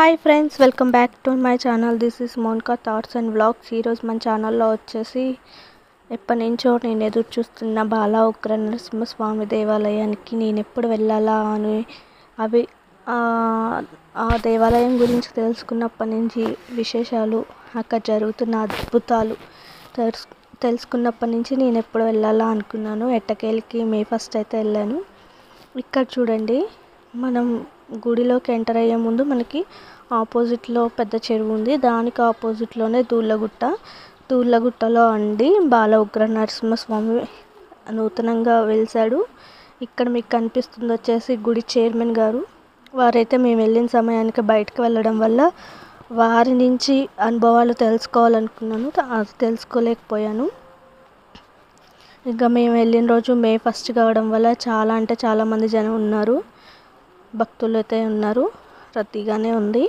Hi friends welcome back to my channel this is Monka thoughts and vlogs ఈరోజు మన ఛానల్లో వచ్చేసి ఎప్పటి నుంచో నేను ఎదురు చూస్తున్న బాలా ఉగ్ర నరసింహస్వామి దేవాలయానికి నేను ఎప్పుడు వెళ్ళాలా అని అవి ఆ దేవాలయం గురించి తెలుసుకున్నప్పటి నుంచి విశేషాలు అక్కడ జరుగుతున్న అద్భుతాలు తెలుసు తెలుసుకున్నప్పటి నుంచి నేను ఎప్పుడు వెళ్ళాలా అనుకున్నాను. ఎట్టకేలకి మే ఫస్ట్ అయితే వెళ్ళాను. ఇక్కడ చూడండి మనం గుడిలోకి ఎంటర్ అయ్యే ముందు మనకి ఆపోజిట్లో పెద్ద చెరువు ఉంది. దానికి ఆపోజిట్లోనే దూళ్ళగుట్ట. దూళ్ళగుట్టలో అండి బాల ఉగ్ర నరసింహస్వామి నూతనంగా వెలిశాడు. ఇక్కడ మీకు కనిపిస్తుంది వచ్చేసి గుడి చైర్మన్ గారు. వారైతే మేము వెళ్ళిన సమయానికి బయటకు వెళ్ళడం వల్ల వారి నుంచి అనుభవాలు తెలుసుకోవాలనుకున్నాను. అది తెలుసుకోలేకపోయాను. ఇంకా మేము వెళ్ళిన రోజు మే ఫస్ట్ కావడం వల్ల చాలా అంటే చాలామంది జనం ఉన్నారు. భక్తులు అయితే ఉన్నారు. రద్దీగానే ఉంది.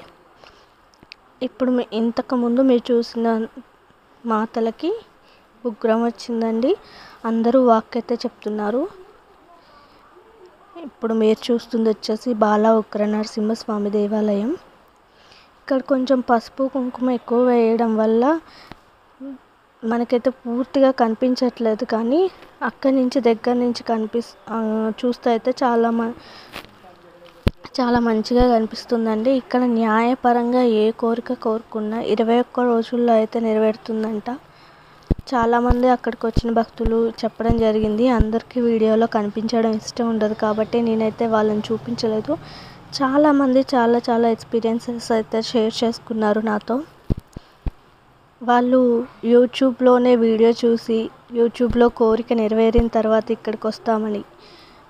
ఇప్పుడు మీ ఇంతకుముందు మీరు చూసిన మాతలకి ఉగ్రం వచ్చిందండి. అందరూ వాక్ అయితే చెప్తున్నారు. ఇప్పుడు మీరు చూస్తుంది వచ్చేసి బాలా ఉగ్ర నరసింహస్వామి దేవాలయం. ఇక్కడ కొంచెం పసుపు కుంకుమ ఎక్కువ వేయడం వల్ల మనకైతే పూర్తిగా కనిపించట్లేదు. కానీ అక్కడి నుంచి దగ్గర నుంచి కనిపిస్ చూస్తే అయితే చాలా మ చాలా మంచిగా కనిపిస్తుందండి. ఇక్కడ న్యాయపరంగా ఏ కోరిక కోరుకున్నా ఇరవై ఒక్క రోజుల్లో అయితే నెరవేరుతుందంట. చాలామంది అక్కడికి వచ్చిన భక్తులు చెప్పడం జరిగింది. అందరికీ వీడియోలో కనిపించడం ఇష్టం ఉండదు కాబట్టి నేనైతే వాళ్ళని చూపించలేదు. చాలామంది చాలా చాలా ఎక్స్పీరియన్సెస్ అయితే షేర్ చేసుకున్నారు నాతో. వాళ్ళు యూట్యూబ్లోనే వీడియో చూసి యూట్యూబ్లో కోరిక నెరవేరిన తర్వాత ఇక్కడికి వస్తామని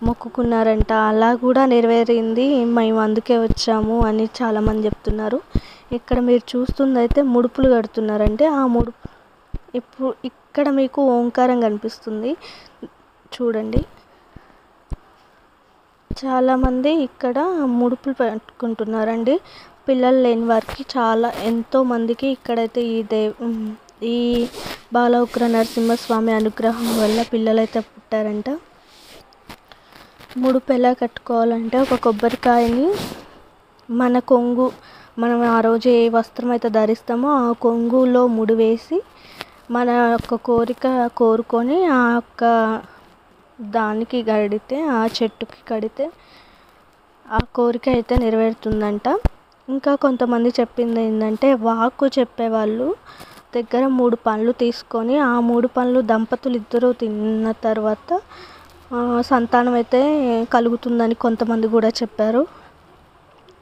మొక్కుకున్నారంట. అలా కూడా నెరవేరింది. మేము అందుకే వచ్చాము అని చాలామంది చెప్తున్నారు. ఇక్కడ మీరు చూస్తుంది అయితే ముడుపులు కడుతున్నారంటే ఆ ముడుపు ఇప్పుడు ఇక్కడ మీకు ఓంకారం కనిపిస్తుంది. చూడండి. చాలామంది ఇక్కడ ముడుపులు పెట్టుకుంటున్నారండి. పిల్లలు లేని వారికి చాలా ఎంతో మందికి ఇక్కడైతే ఈ దే ఈ బాల ఉగ్ర నరసింహస్వామి అనుగ్రహం వల్ల పిల్లలైతే పుట్టారంట. ముడుపు ఎలా కట్టుకోవాలంటే ఒక కొబ్బరికాయని మన కొంగు మనం ఆ రోజు ఏ వస్త్రం అయితే ధరిస్తామో ఆ కొంగులో ముడి వేసి మన యొక్క కోరిక కోరుకొని ఆ యొక్క దానికి కడితే ఆ చెట్టుకి కడితే ఆ కోరిక అయితే నెరవేరుతుందంట. ఇంకా కొంతమంది చెప్పింది ఏంటంటే వాకు చెప్పేవాళ్ళు దగ్గర మూడు పండ్లు తీసుకొని ఆ మూడు పండ్లు దంపతులు ఇద్దరు తిన్న తర్వాత సంతానం అయితే కలుగుతుందని కొంతమంది కూడా చెప్పారు.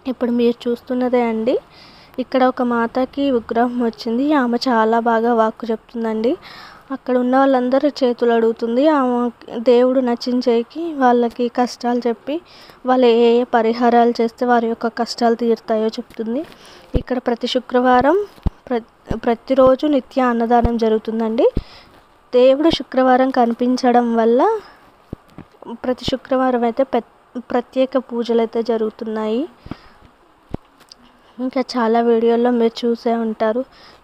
ఇప్పుడు మీరు చూస్తున్నదే అండి. ఇక్కడ ఒక మాతకి విగ్రహం వచ్చింది. ఆమె చాలా బాగా వాక్కు చెప్తుందండి. అక్కడ ఉన్న వాళ్ళందరూ చేతులు అడుగుతుంది. ఆమె దేవుడు నచ్చించేకి వాళ్ళకి కష్టాలు చెప్పి వాళ్ళు ఏ ఏ పరిహారాలు చేస్తే వారి యొక్క కష్టాలు తీరుతాయో చెప్తుంది. ఇక్కడ ప్రతి శుక్రవారం ప్ర ప్రతిరోజు నిత్య అన్నదానం జరుగుతుందండి. దేవుడు శుక్రవారం కనిపించడం వల్ల ప్రతి శుక్రవారం అయితే ప్రత్యేక పూజలు అయితే జరుగుతున్నాయి. ఇంకా చాలా వీడియోల్లో మీరు చూసే ఉంటారు.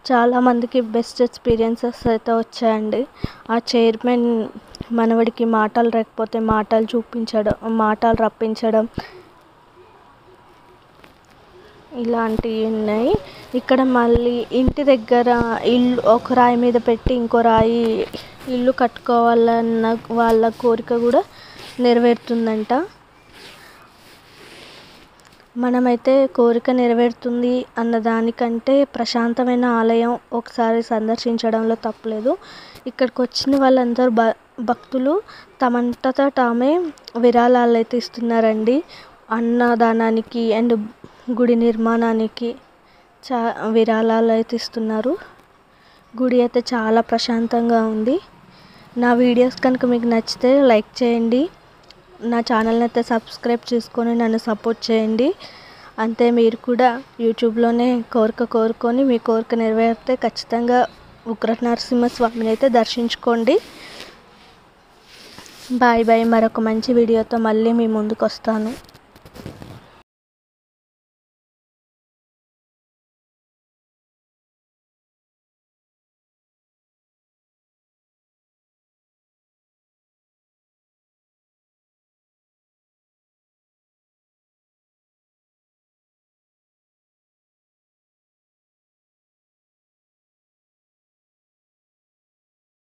చాలామందికి బెస్ట్ ఎక్స్పీరియన్సెస్ అయితే వచ్చాయండి. ఆ చైర్మన్ మనవడికి మాటలు రాకపోతే మాటలు చూపించడం మాటలు రప్పించడం ఇలాంటివి ఉన్నాయి. ఇక్కడ మళ్ళీ ఇంటి దగ్గర ఇల్లు ఒక రాయి మీద పెట్టి ఇంకో రాయి ఇల్లు కట్టుకోవాలన్న వాళ్ళ కోరిక కూడా నెరవేరుతుందంట. మనమైతే కోరిక నెరవేరుతుంది అన్న దానికంటే ప్రశాంతమైన ఆలయం ఒకసారి సందర్శించడంలో తప్పలేదు. ఇక్కడికి వచ్చిన వాళ్ళందరూ భ భక్తులు తమంతట తామే విరాళాలు అయితే ఇస్తున్నారండి. అన్నదానానికి అండ్ గుడి నిర్మాణానికి చా విరాళాలు అయితే ఇస్తున్నారు. గుడి అయితే చాలా ప్రశాంతంగా ఉంది. నా వీడియోస్ కనుక మీకు నచ్చితే లైక్ చేయండి. నా ఛానల్ని అయితే సబ్స్క్రైబ్ చేసుకొని నన్ను సపోర్ట్ చేయండి. అంతే మీరు కూడా యూట్యూబ్లోనే కోరిక కోరుకొని మీ కోరిక నెరవేరితే ఖచ్చితంగా ఉగ్ర నరసింహస్వామిని అయితే దర్శించుకోండి. బాయ్ బాయ్ మరొక మంచి వీడియోతో మళ్ళీ మీ ముందుకు వస్తాను